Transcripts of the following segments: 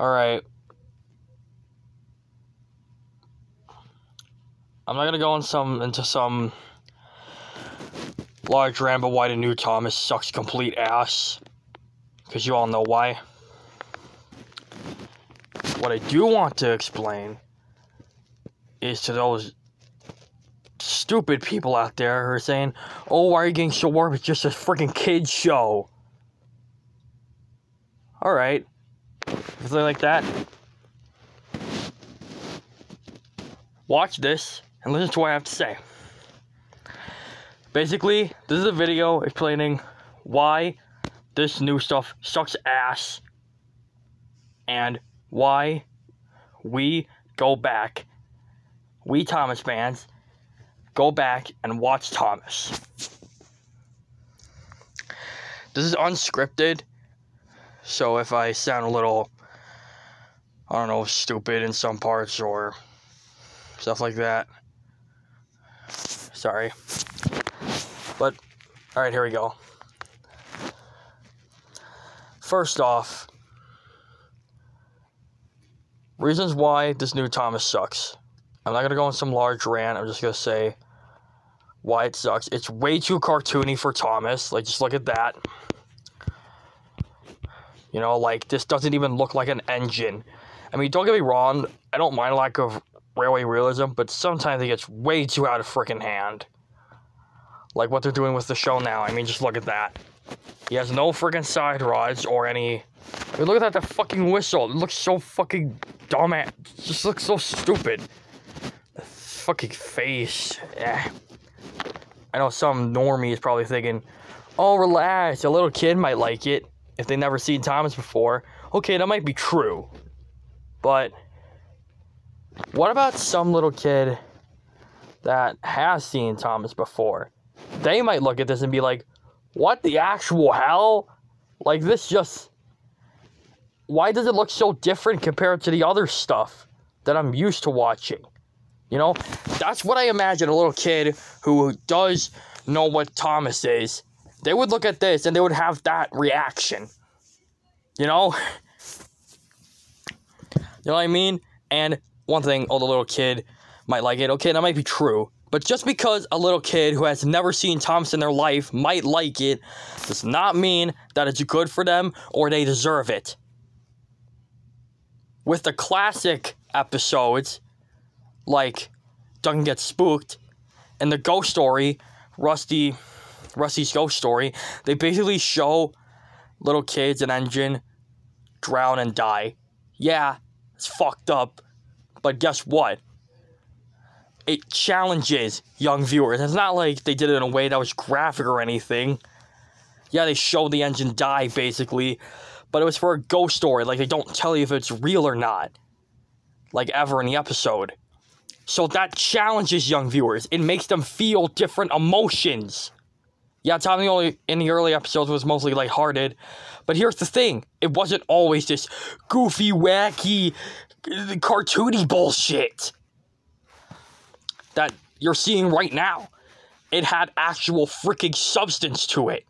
Alright. I'm not gonna go in some into some large ramble why the new Thomas sucks complete ass. Cause you all know why. What I do want to explain is to those stupid people out there who are saying, oh, why are you getting so warm? It's just a freaking kid's show. Alright. They like that, watch this and listen to what I have to say. Basically, this is a video explaining why this new stuff sucks ass and why we go back, we Thomas fans, go back and watch Thomas. This is unscripted, so if I sound a little, I don't know, stupid in some parts or stuff like that, sorry. But, alright, here we go. First off, reasons why this new Thomas sucks. I'm not gonna go on some large rant. I'm just gonna say why it sucks. It's way too cartoony for Thomas. Like, just look at that. You know, like this doesn't even look like an engine. I mean, don't get me wrong. I don't mind lack of railway realism, but sometimes it gets way too out of freaking hand. Like what they're doing with the show now. I mean, just look at that. He has no freaking side rods or any. I mean, look at that, the fucking whistle. It looks so fucking dumb. It just looks so stupid. The fucking face. Yeah. I know some normie is probably thinking, oh, relax. A little kid might like it if they never seen Thomas before. Okay, that might be true. But what about some little kid that has seen Thomas before? They might look at this and be like, what the actual hell? Like, this just. Why does it look so different compared to the other stuff that I'm used to watching? You know, that's what I imagine a little kid who does know what Thomas is. They would look at this and they would have that reaction. You know? You know what I mean? And one thing, oh, the little kid might like it. Okay, that might be true. But just because a little kid who has never seen Thomas in their life might like it, does not mean that it's good for them or they deserve it. With the classic episodes, like Duncan Gets Spooked, and the ghost story, Rusty Rusty's ghost story, they basically show little kids and engine drown and die. Yeah, it's fucked up. But guess what? It challenges young viewers. It's not like they did it in a way that was graphic or anything. Yeah, they showed the engine die, basically. But it was for a ghost story. Like, they don't tell you if it's real or not. Like, ever in the episode. So that challenges young viewers. It makes them feel different emotions. Yeah, Tommy only in the early episodes was mostly lighthearted. But here's the thing. It wasn't always this goofy, wacky, cartoony bullshit that you're seeing right now. It had actual freaking substance to it.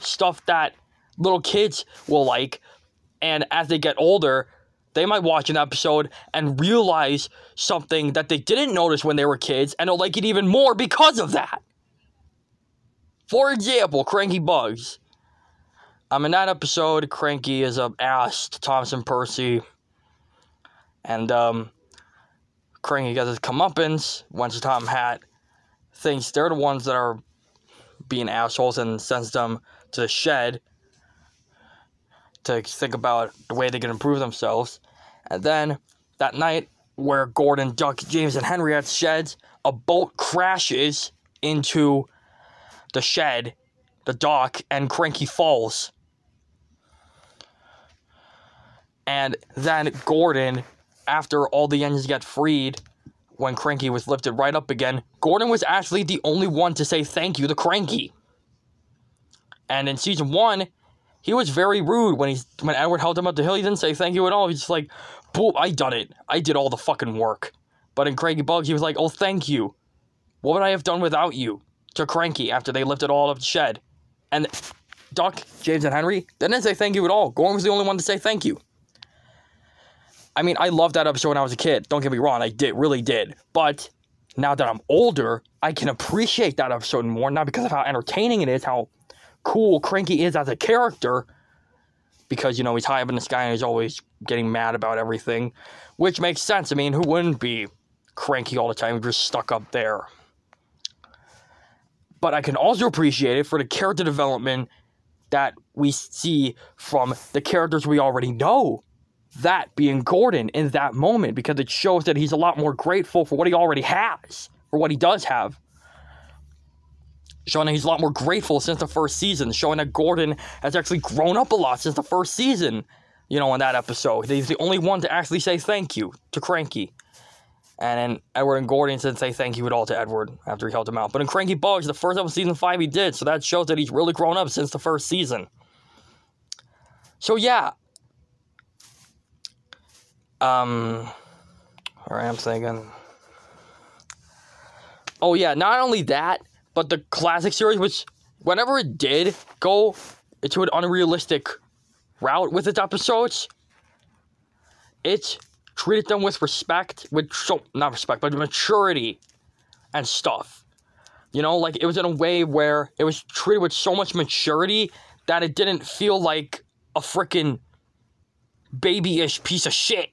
Stuff that little kids will like, and as they get older, they might watch an episode and realize something that they didn't notice when they were kids, and they'll like it even more because of that. For example, Cranky Bugs. Um, in that episode, Cranky is uh, asked Thompson Percy, and um, Cranky gets his comeuppance, wants a Topham Hatt, thinks they're the ones that are being assholes and sends them to the shed to think about the way they can improve themselves. And then that night, where Gordon, Duck, James, and Henry at sheds, a boat crashes into the shed, the dock, and Cranky falls. And then Gordon after all the engines got freed, when Cranky was lifted right up again, Gordon was actually the only one to say thank you to Cranky. And in season one, he was very rude when he when Edward held him up the hill. He didn't say thank you at all. He's just like, "Boom, I done it. I did all the fucking work." But in Cranky Bugs, he was like, "Oh, thank you. What would I have done without you?" To Cranky after they lifted all of the shed, and Duck, James, and Henry didn't say thank you at all. Gordon was the only one to say thank you. I mean, I loved that episode when I was a kid. Don't get me wrong, I did, really did. But now that I'm older, I can appreciate that episode more, not because of how entertaining it is, how cool Cranky is as a character, because, you know, he's high up in the sky and he's always getting mad about everything, which makes sense. I mean, who wouldn't be cranky all the time, just stuck up there? But I can also appreciate it for the character development that we see from the characters we already know. That being Gordon in that moment, because it shows that he's a lot more grateful for what he already has, for what he does have. Showing that he's a lot more grateful since the first season, showing that Gordon has actually grown up a lot since the first season, you know, in that episode. He's the only one to actually say thank you to Cranky. And then Edward and Gordon said say thank you at all to Edward after he helped him out. But in Cranky Bugs, the first episode of season five he did, so that shows that he's really grown up since the first season. So yeah. Um alright, I'm thinking. Oh yeah, not only that, but the classic series, which whenever it did go into an unrealistic route with its episodes, it treated them with respect, with so not respect, but maturity and stuff. You know, like it was in a way where it was treated with so much maturity that it didn't feel like a freaking babyish piece of shit.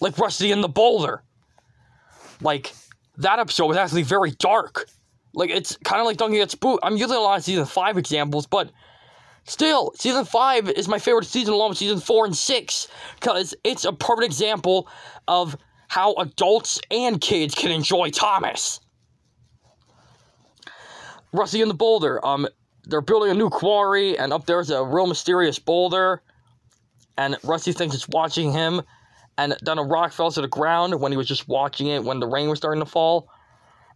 Like Rusty and the Boulder. Like that episode was actually very dark. Like it's kind of like Duncan Gets Spooked. I'm using a lot of season five examples, but Still, season five is my favorite season along with season four and six because it's a perfect example of how adults and kids can enjoy Thomas. Rusty and the Boulder. Um, they're building a new quarry, and up there's a real mysterious boulder. And Rusty thinks it's watching him, and then a rock fell to the ground when he was just watching it when the rain was starting to fall.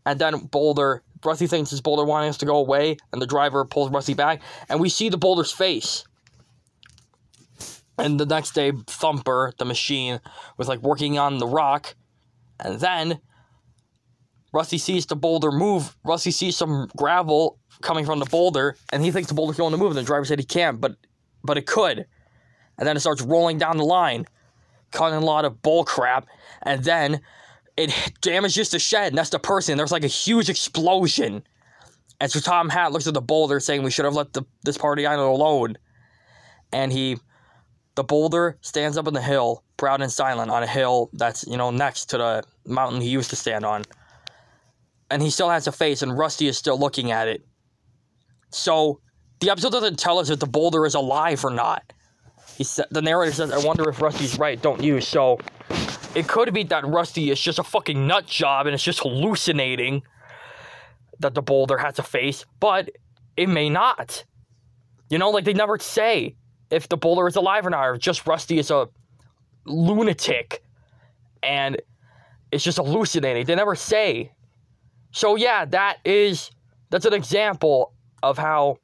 And then Boulder Rusty thinks his boulder wanting us to go away, and the driver pulls Rusty back, and we see the boulder's face. And the next day, Thumper, the machine, was like working on the rock, and then Rusty sees the boulder move. Rusty sees some gravel coming from the boulder, and he thinks the boulder's going to move, and the driver said he can't, but but it could. And then it starts rolling down the line, cutting a lot of bull crap, and then it damages the shed, and that's the person. There's like a huge explosion. And so Topham Hatt looks at the boulder saying we should have let the, this party island alone. And he, the boulder stands up on the hill, proud and silent, on a hill that's, you know, next to the mountain he used to stand on. And he still has a face, and Rusty is still looking at it. So the episode doesn't tell us if the boulder is alive or not. He said, the narrator says, I wonder if Rusty's right, don't you? So it could be that Rusty is just a fucking nut job and it's just hallucinating that the boulder has a face, but it may not. You know, like they never say if the boulder is alive or not, or just Rusty is a lunatic and it's just hallucinating. They never say. So yeah, that is that's an example of how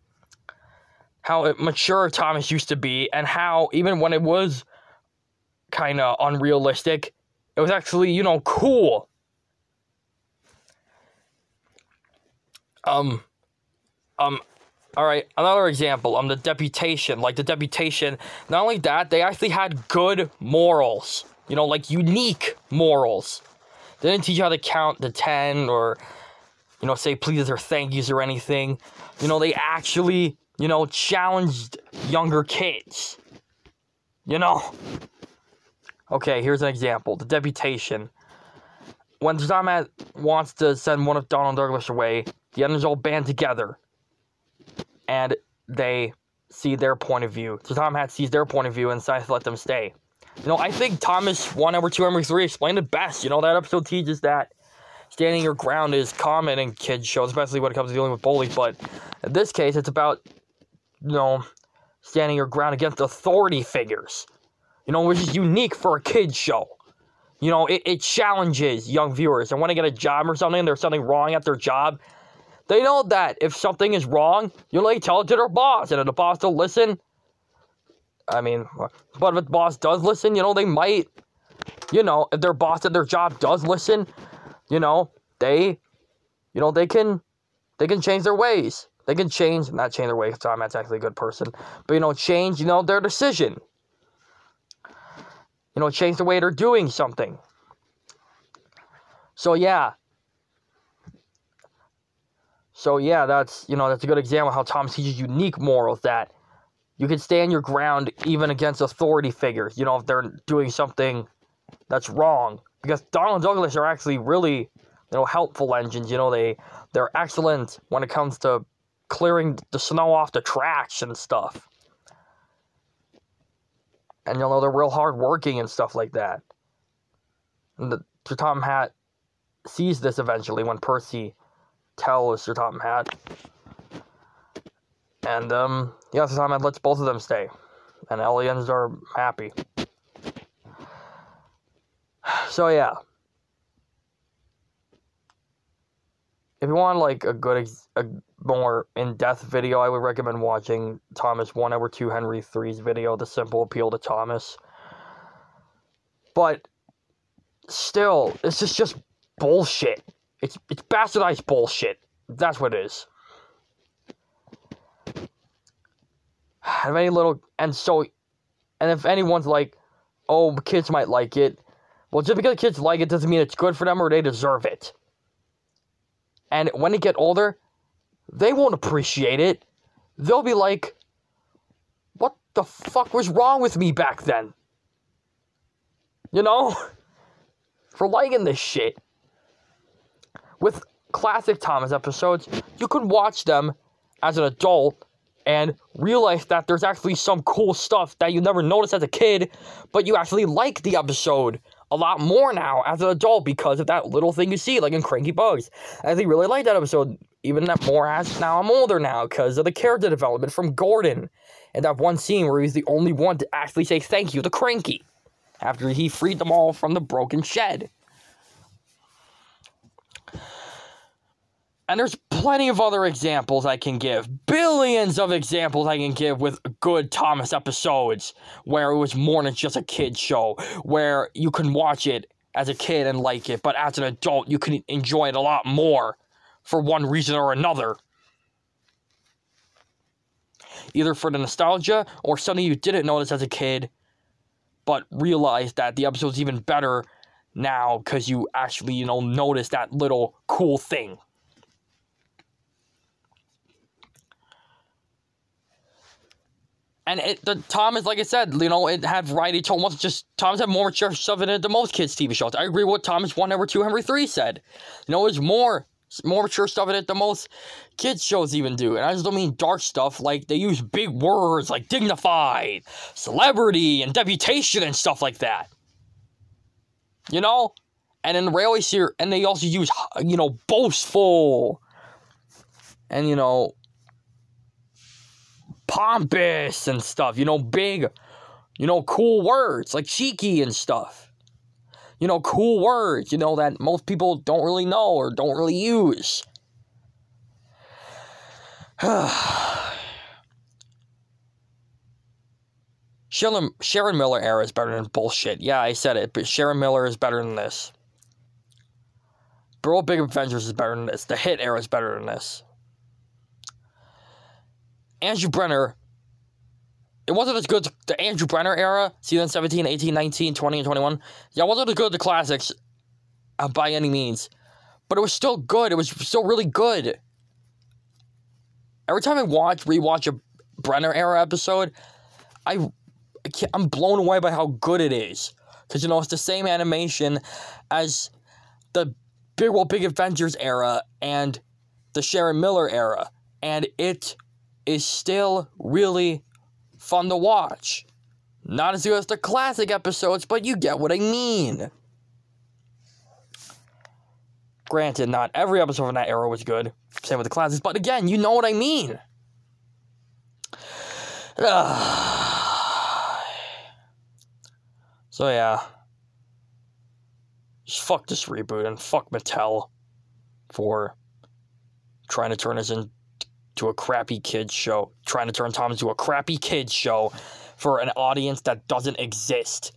how mature Thomas used to be and how even when it was kind of unrealistic, it was actually, you know, cool. Um, um, all right, another example, um, the deputation. Like the deputation, not only that, they actually had good morals. You know, like unique morals. They didn't teach you how to count the 10 or, you know, say please or thank yous or anything. You know, they actually, you know, challenged younger kids. You know, Okay, here's an example. The deputation. When Tom wants to send one of Donald Douglas away, the others all band together. And they see their point of view. So Topham Hatt sees their point of view and decides to let them stay. You know, I think Thomas 1, number 2, number 3 explained it best. You know, that episode teaches that standing your ground is common in kids' shows, especially when it comes to dealing with bullies. But in this case, it's about, you know, standing your ground against authority figures you know, which is unique for a kid's show. You know, it, it challenges young viewers. They want to get a job or something, there's something wrong at their job. They know that if something is wrong, you know, they tell it to their boss. And if the boss will listen, I mean, but if the boss does listen, you know, they might, you know, if their boss at their job does listen, you know, they, you know, they can, they can change their ways. They can change, not change their ways, Tom, that's actually a good person, but, you know, change, you know, their decision. You know, change the way they're doing something. So yeah. So yeah, that's you know that's a good example of how Thomas teaches unique morals that you can stand your ground even against authority figures. You know if they're doing something that's wrong because Donald Douglas are actually really you know helpful engines. You know they they're excellent when it comes to clearing the snow off the tracks and stuff. And you'll know they're real hard working and stuff like that. And the Sir Topham Hatt sees this eventually when Percy tells Sir Topham Hatt. And um yeah, Sir Topham Hatt lets both of them stay. And aliens are happy. So yeah. If you want like a good, a more in-depth video, I would recommend watching Thomas one over two Henry 3's video, The Simple Appeal to Thomas. But still, this is just bullshit. It's it's bastardized bullshit. That's what it is. Have any little and so, and if anyone's like, oh, kids might like it. Well, just because kids like it doesn't mean it's good for them or they deserve it. And when they get older, they won't appreciate it. They'll be like, what the fuck was wrong with me back then? You know? For liking this shit. With classic Thomas episodes, you could watch them as an adult and realize that there's actually some cool stuff that you never noticed as a kid, but you actually like the episode a lot more now as an adult because of that little thing you see, like in Cranky Bugs. I actually really like that episode, even that more as now I'm older now, because of the character development from Gordon. And that one scene where he's the only one to actually say thank you to Cranky after he freed them all from the broken shed. And there's plenty of other examples I can give. Billions of examples I can give with good Thomas episodes where it was more than just a kid show, where you can watch it as a kid and like it, but as an adult you can enjoy it a lot more for one reason or another. Either for the nostalgia or something you didn't notice as a kid, but realized that the episode's even better now because you actually, you know, notice that little cool thing. And it, the Thomas, like I said, you know, it had variety to almost just Tom's had more mature stuff in it than most kids' TV shows. I agree with what Thomas one number two Henry three said. You know, it's more more mature stuff in it than most kids shows even do. And I just don't mean dark stuff like they use big words like dignified, celebrity, and deputation and stuff like that. You know, and in the railway here, and they also use you know boastful, and you know pompous and stuff, you know, big, you know, cool words like cheeky and stuff. You know, cool words, you know, that most people don't really know or don't really use. Sharon, Sharon Miller era is better than bullshit. Yeah, I said it, but Sharon Miller is better than this. Bro Big Adventures is better than this. The Hit era is better than this. Andrew Brenner, it wasn't as good the Andrew Brenner era, season 17, 18, 19, 20, and 21. Yeah, it wasn't as good the classics uh, by any means, but it was still good. It was still really good. Every time I watch, rewatch a Brenner era episode, I, I I'm blown away by how good it is. Because, you know, it's the same animation as the Big World Big Adventures era and the Sharon Miller era. And it is still really fun to watch. Not as good as the classic episodes, but you get what I mean. Granted, not every episode from that era was good. Same with the classics, but again, you know what I mean. so yeah. Just fuck this reboot and fuck Mattel for trying to turn us in to a crappy kids show, trying to turn Tom into a crappy kids show for an audience that doesn't exist.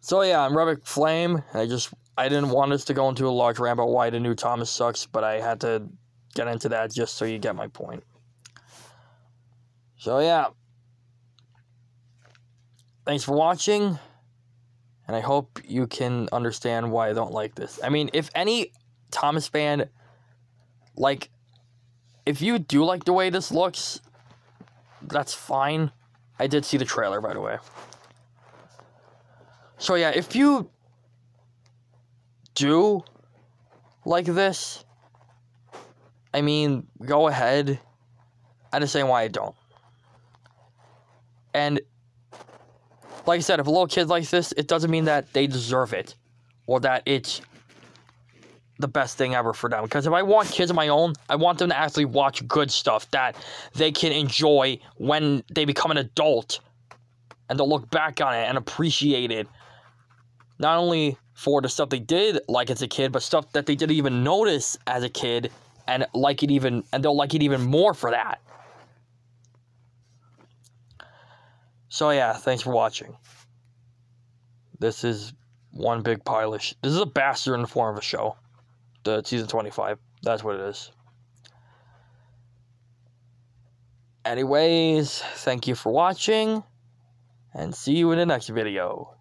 So yeah, I'm Rebek Flame. I just I didn't want us to go into a large rant about why the new Thomas sucks, but I had to get into that just so you get my point. So yeah, thanks for watching. And I hope you can understand why I don't like this. I mean, if any Thomas fan, like, if you do like the way this looks, that's fine. I did see the trailer, by the way. So, yeah, if you do like this, I mean, go ahead. I saying why I don't. And like I said, if a little kid likes this, it doesn't mean that they deserve it or that it's the best thing ever for them. Because if I want kids of my own, I want them to actually watch good stuff that they can enjoy when they become an adult and they'll look back on it and appreciate it. Not only for the stuff they did like as a kid, but stuff that they didn't even notice as a kid and like it even and they'll like it even more for that. So yeah, thanks for watching. This is one big pile of sh- This is a bastard in the form of a show. The season 25. That's what it is. Anyways, thank you for watching, and see you in the next video.